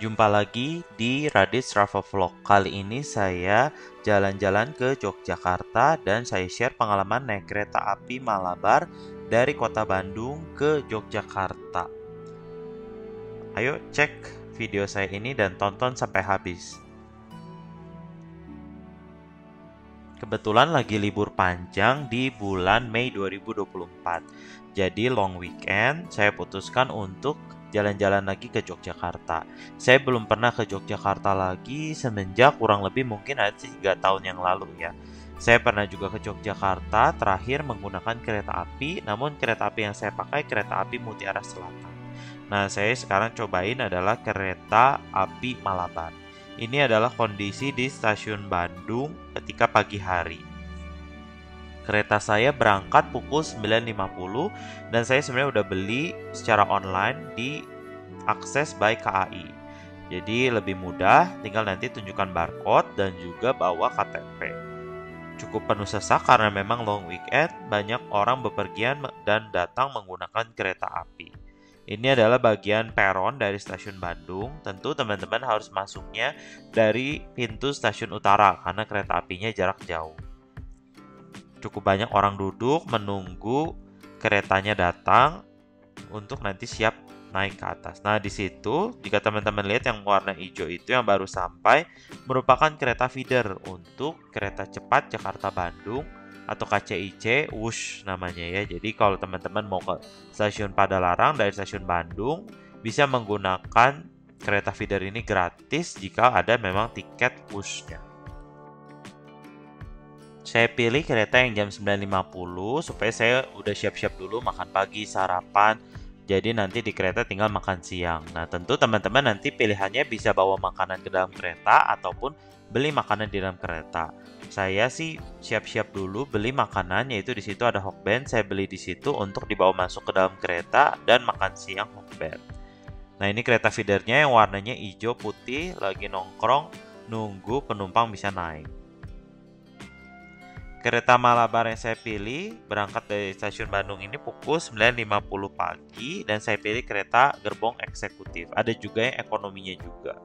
Jumpa lagi di Radis Travel Vlog. Kali ini saya jalan-jalan ke Yogyakarta dan saya share pengalaman naik kereta api Malabar dari kota Bandung ke Yogyakarta. Ayo cek video saya ini dan tonton sampai habis. Kebetulan lagi libur panjang di bulan Mei 2024. Jadi long weekend saya putuskan untuk jalan-jalan lagi ke Yogyakarta. Saya belum pernah ke Yogyakarta lagi semenjak kurang lebih mungkin ada tiga tahun yang lalu ya. Saya pernah juga ke Yogyakarta terakhir menggunakan kereta api, namun kereta api yang saya pakai kereta api Mutiara Selatan. Nah, saya sekarang cobain adalah kereta api Malabar. Ini adalah kondisi di stasiun Bandung ketika pagi hari kereta saya berangkat pukul 9.50 dan saya sebenarnya udah beli secara online di akses by KAI. Jadi lebih mudah, tinggal nanti tunjukkan barcode dan juga bawa KTP. Cukup penuh sesak karena memang long weekend, banyak orang bepergian dan datang menggunakan kereta api. Ini adalah bagian peron dari stasiun Bandung. Tentu teman-teman harus masuknya dari pintu stasiun utara karena kereta apinya jarak jauh cukup banyak orang duduk menunggu keretanya datang untuk nanti siap naik ke atas. Nah, di situ jika teman-teman lihat yang warna hijau itu yang baru sampai merupakan kereta feeder untuk kereta cepat Jakarta Bandung atau KCIC Wush namanya ya. Jadi kalau teman-teman mau ke stasiun Padalarang dari stasiun Bandung bisa menggunakan kereta feeder ini gratis jika ada memang tiket Wushnya. Saya pilih kereta yang jam 9.50 supaya saya udah siap-siap dulu makan pagi, sarapan. Jadi nanti di kereta tinggal makan siang. Nah, tentu teman-teman nanti pilihannya bisa bawa makanan ke dalam kereta ataupun beli makanan di dalam kereta. Saya sih siap-siap dulu beli makanan yaitu di situ ada hokben, saya beli di situ untuk dibawa masuk ke dalam kereta dan makan siang hokben. Nah, ini kereta feedernya yang warnanya hijau putih lagi nongkrong nunggu penumpang bisa naik. Kereta Malabar yang saya pilih berangkat dari stasiun Bandung ini pukul 9.50 pagi dan saya pilih kereta gerbong eksekutif. Ada juga yang ekonominya juga.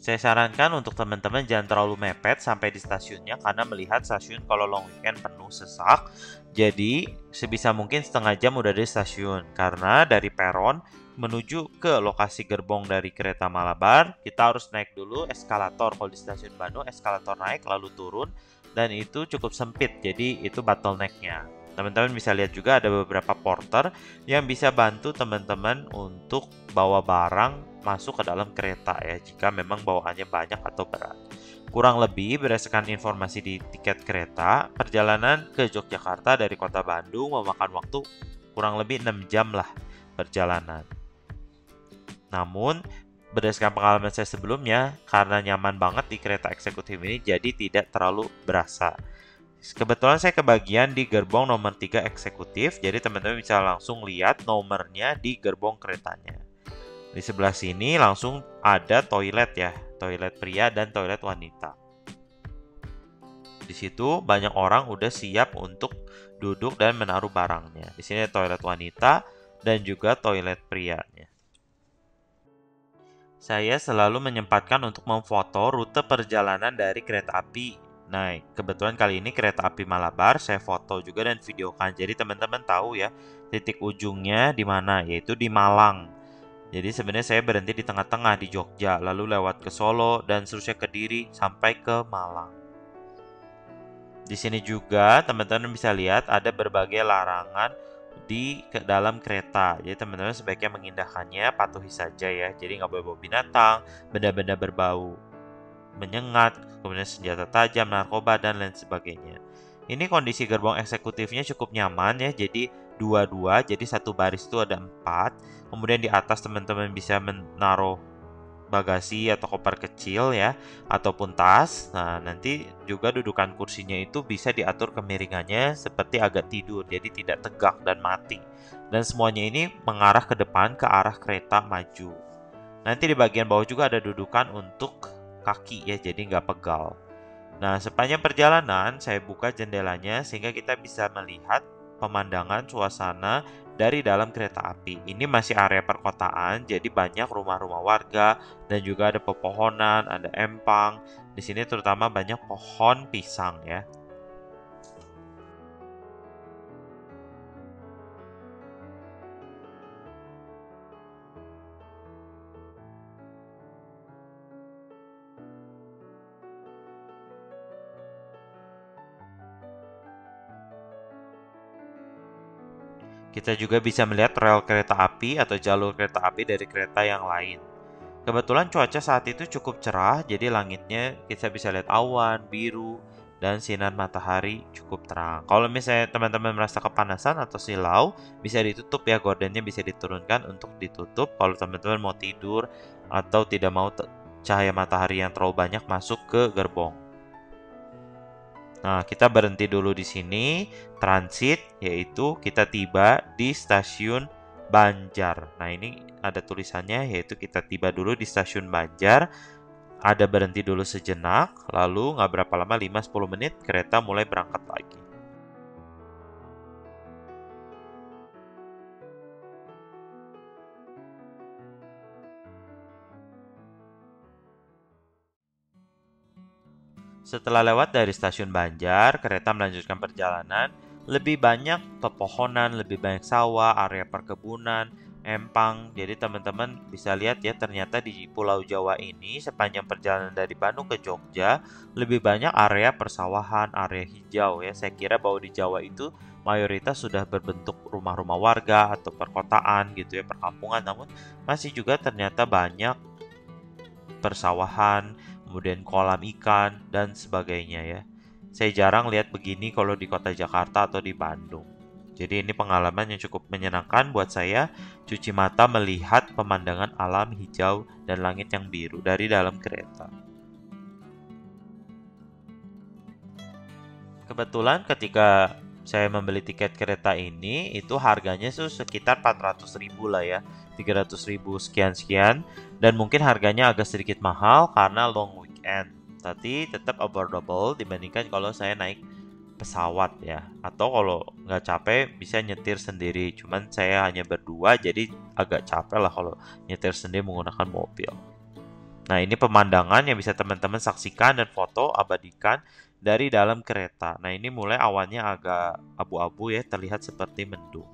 Saya sarankan untuk teman-teman jangan terlalu mepet sampai di stasiunnya karena melihat stasiun kalau long weekend penuh sesak. Jadi sebisa mungkin setengah jam udah di stasiun karena dari peron menuju ke lokasi gerbong dari kereta Malabar, kita harus naik dulu eskalator. Kalau di stasiun Bandung, eskalator naik lalu turun dan itu cukup sempit. Jadi itu bottlenecknya. Teman-teman bisa lihat juga ada beberapa porter yang bisa bantu teman-teman untuk bawa barang masuk ke dalam kereta ya jika memang bawaannya banyak atau berat. Kurang lebih berdasarkan informasi di tiket kereta, perjalanan ke Yogyakarta dari kota Bandung memakan waktu kurang lebih 6 jam lah perjalanan. Namun, berdasarkan pengalaman saya sebelumnya, karena nyaman banget di kereta eksekutif ini, jadi tidak terlalu berasa. Kebetulan saya kebagian di gerbong nomor 3 eksekutif, jadi teman-teman bisa langsung lihat nomornya di gerbong keretanya. Di sebelah sini langsung ada toilet ya, toilet pria dan toilet wanita. Di situ banyak orang udah siap untuk duduk dan menaruh barangnya. Di sini toilet wanita dan juga toilet prianya. Saya selalu menyempatkan untuk memfoto rute perjalanan dari kereta api naik. Kebetulan kali ini kereta api Malabar saya foto juga dan videokan. Jadi teman-teman tahu ya titik ujungnya di mana yaitu di Malang. Jadi sebenarnya saya berhenti di tengah-tengah di Jogja, lalu lewat ke Solo dan seterusnya ke Diri sampai ke Malang. Di sini juga teman-teman bisa lihat ada berbagai larangan di ke dalam kereta. Jadi teman-teman sebaiknya mengindahkannya, patuhi saja ya. Jadi nggak boleh bawa binatang, benda-benda berbau menyengat, kemudian senjata tajam, narkoba dan lain sebagainya. Ini kondisi gerbong eksekutifnya cukup nyaman ya. Jadi dua-dua, jadi satu baris itu ada empat. Kemudian di atas teman-teman bisa menaruh bagasi atau koper kecil ya ataupun tas. Nah, nanti juga dudukan kursinya itu bisa diatur kemiringannya seperti agak tidur jadi tidak tegak dan mati. Dan semuanya ini mengarah ke depan ke arah kereta maju. Nanti di bagian bawah juga ada dudukan untuk kaki ya jadi nggak pegal. Nah, sepanjang perjalanan saya buka jendelanya sehingga kita bisa melihat pemandangan suasana dari dalam kereta api. Ini masih area perkotaan, jadi banyak rumah-rumah warga dan juga ada pepohonan, ada empang. Di sini terutama banyak pohon pisang ya. Kita juga bisa melihat rel kereta api atau jalur kereta api dari kereta yang lain. Kebetulan cuaca saat itu cukup cerah, jadi langitnya kita bisa lihat awan, biru, dan sinar matahari cukup terang. Kalau misalnya teman-teman merasa kepanasan atau silau, bisa ditutup ya gordennya bisa diturunkan untuk ditutup kalau teman-teman mau tidur atau tidak mau cahaya matahari yang terlalu banyak masuk ke gerbong. Nah, kita berhenti dulu di sini, transit, yaitu kita tiba di stasiun Banjar. Nah, ini ada tulisannya, yaitu kita tiba dulu di stasiun Banjar, ada berhenti dulu sejenak, lalu nggak berapa lama, 5-10 menit, kereta mulai berangkat lagi. Setelah lewat dari stasiun Banjar, kereta melanjutkan perjalanan. Lebih banyak pepohonan, lebih banyak sawah, area perkebunan, empang. Jadi teman-teman bisa lihat ya ternyata di Pulau Jawa ini sepanjang perjalanan dari Bandung ke Jogja lebih banyak area persawahan, area hijau ya. Saya kira bahwa di Jawa itu mayoritas sudah berbentuk rumah-rumah warga atau perkotaan gitu ya, perkampungan namun masih juga ternyata banyak persawahan, kemudian kolam ikan, dan sebagainya ya. Saya jarang lihat begini kalau di kota Jakarta atau di Bandung. Jadi ini pengalaman yang cukup menyenangkan buat saya cuci mata melihat pemandangan alam hijau dan langit yang biru dari dalam kereta. Kebetulan ketika saya membeli tiket kereta ini itu harganya tuh sekitar 400 ribu lah ya 300 ribu sekian-sekian dan mungkin harganya agak sedikit mahal karena long weekend tapi tetap affordable dibandingkan kalau saya naik pesawat ya atau kalau nggak capek bisa nyetir sendiri cuman saya hanya berdua jadi agak capek lah kalau nyetir sendiri menggunakan mobil nah ini pemandangan yang bisa teman-teman saksikan dan foto abadikan dari dalam kereta. Nah, ini mulai awannya agak abu-abu ya, terlihat seperti mendung.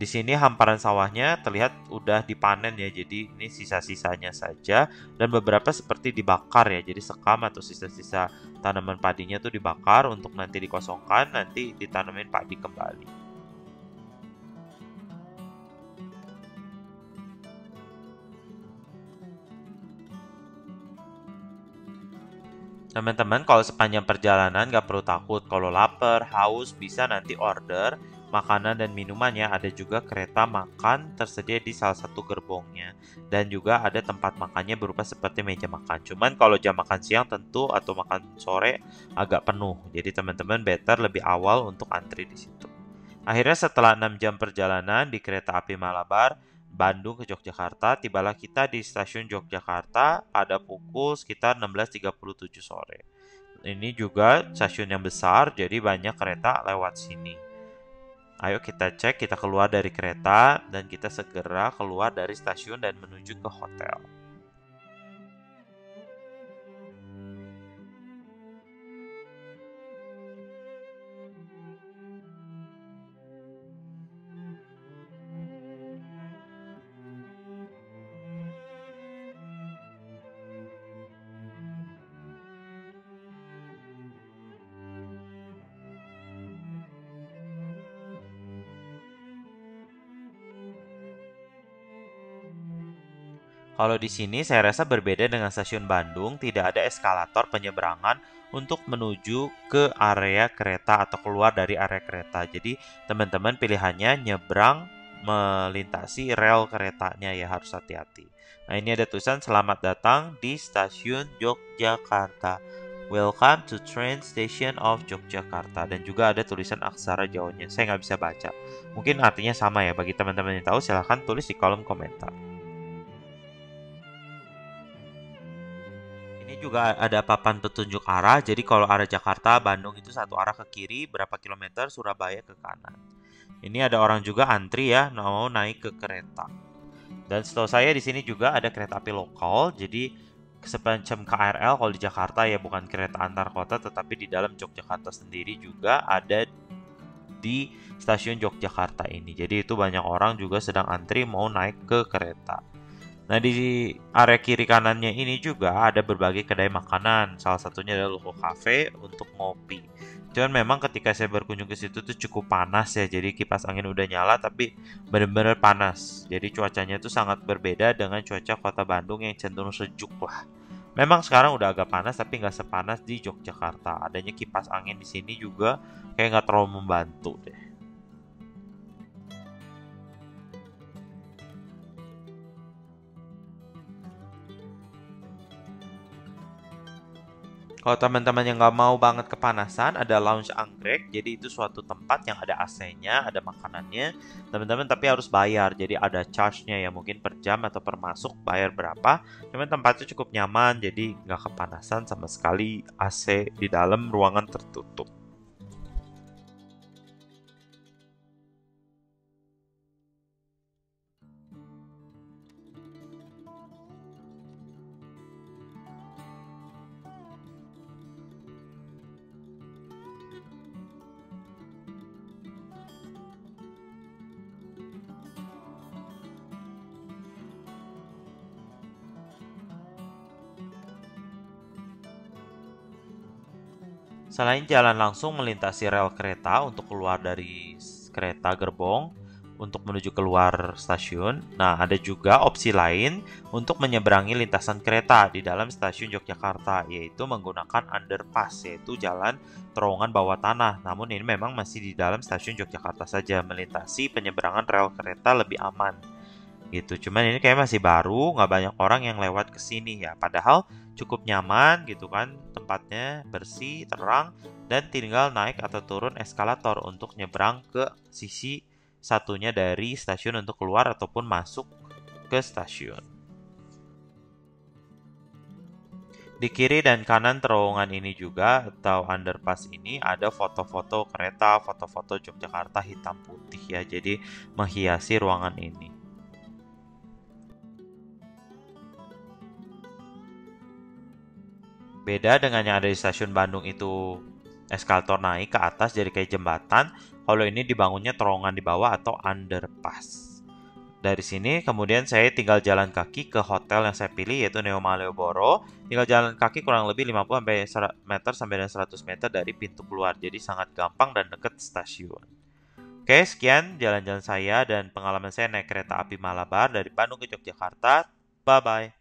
Di sini hamparan sawahnya terlihat udah dipanen ya, jadi ini sisa-sisanya saja dan beberapa seperti dibakar ya, jadi sekam atau sisa-sisa tanaman padinya tuh dibakar untuk nanti dikosongkan, nanti ditanamin padi kembali. Teman-teman, kalau sepanjang perjalanan gak perlu takut. Kalau lapar, haus, bisa nanti order makanan dan minumannya. Ada juga kereta makan tersedia di salah satu gerbongnya. Dan juga ada tempat makannya berupa seperti meja makan. Cuman kalau jam makan siang tentu atau makan sore agak penuh. Jadi teman-teman better lebih awal untuk antri di situ. Akhirnya setelah 6 jam perjalanan di kereta api Malabar, Bandung ke Yogyakarta, tibalah kita di stasiun Yogyakarta pada pukul sekitar 16.37 sore. Ini juga stasiun yang besar, jadi banyak kereta lewat sini. Ayo kita cek, kita keluar dari kereta, dan kita segera keluar dari stasiun dan menuju ke hotel. Kalau di sini saya rasa berbeda dengan stasiun Bandung, tidak ada eskalator penyeberangan untuk menuju ke area kereta atau keluar dari area kereta. Jadi teman-teman pilihannya nyebrang melintasi rel keretanya ya harus hati-hati. Nah ini ada tulisan selamat datang di stasiun Yogyakarta. Welcome to train station of Yogyakarta dan juga ada tulisan aksara Jawanya. Saya nggak bisa baca. Mungkin artinya sama ya. Bagi teman-teman yang tahu silahkan tulis di kolom komentar. Juga ada papan petunjuk arah. Jadi kalau arah Jakarta, Bandung itu satu arah ke kiri, berapa kilometer, Surabaya ke kanan. Ini ada orang juga antri ya mau naik ke kereta. Dan setahu saya di sini juga ada kereta api lokal, jadi semacam KRL kalau di Jakarta ya bukan kereta antar kota tetapi di dalam Yogyakarta sendiri juga ada di stasiun Yogyakarta ini. Jadi itu banyak orang juga sedang antri mau naik ke kereta. Nah di area kiri kanannya ini juga ada berbagai kedai makanan. Salah satunya adalah Loko Cafe untuk ngopi. Cuman memang ketika saya berkunjung ke situ tuh cukup panas ya. Jadi kipas angin udah nyala tapi benar-benar panas. Jadi cuacanya itu sangat berbeda dengan cuaca kota Bandung yang cenderung sejuk lah. Memang sekarang udah agak panas tapi nggak sepanas di Yogyakarta. Adanya kipas angin di sini juga kayak nggak terlalu membantu deh. Kalau teman-teman yang nggak mau banget kepanasan, ada lounge anggrek. Jadi itu suatu tempat yang ada AC-nya, ada makanannya. Teman-teman tapi harus bayar. Jadi ada charge-nya ya mungkin per jam atau per masuk bayar berapa. Cuman tempatnya cukup nyaman, jadi nggak kepanasan sama sekali. AC di dalam ruangan tertutup. Selain jalan langsung melintasi rel kereta untuk keluar dari kereta gerbong untuk menuju keluar stasiun. Nah, ada juga opsi lain untuk menyeberangi lintasan kereta di dalam stasiun Yogyakarta, yaitu menggunakan underpass, yaitu jalan terowongan bawah tanah. Namun ini memang masih di dalam stasiun Yogyakarta saja, melintasi penyeberangan rel kereta lebih aman gitu. Cuman ini kayak masih baru, nggak banyak orang yang lewat ke sini ya. Padahal cukup nyaman gitu kan, tempatnya bersih, terang, dan tinggal naik atau turun eskalator untuk nyebrang ke sisi satunya dari stasiun untuk keluar ataupun masuk ke stasiun. Di kiri dan kanan terowongan ini juga atau underpass ini ada foto-foto kereta, foto-foto Yogyakarta hitam putih ya. Jadi menghiasi ruangan ini. Beda dengan yang ada di stasiun Bandung itu eskalator naik ke atas jadi kayak jembatan. Kalau ini dibangunnya terowongan di bawah atau underpass. Dari sini kemudian saya tinggal jalan kaki ke hotel yang saya pilih yaitu Neo Malioboro. Tinggal jalan kaki kurang lebih 50 sampai meter sampai dengan 100 meter dari pintu keluar. Jadi sangat gampang dan dekat stasiun. Oke, sekian jalan-jalan saya dan pengalaman saya naik kereta api Malabar dari Bandung ke Yogyakarta. Bye bye.